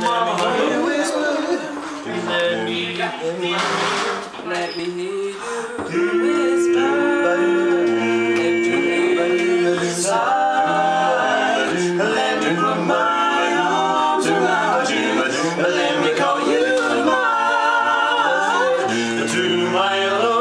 Let me, hear you whisper. Let me hear you sigh. Let me put my arms around you. Let me call you mine. To my lonely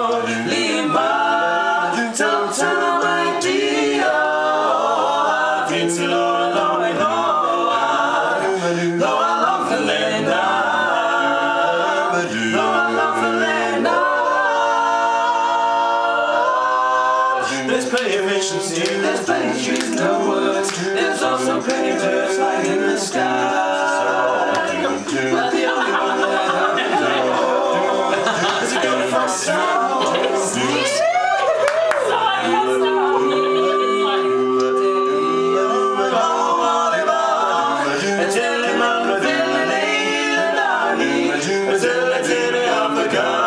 There's plenty of efficiency, there's plenty of trees and no words. There's also plenty of birds flying in the sky. But the only one that I know is a good for sound. Until I'm did it, I forgot.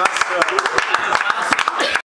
Satisfação.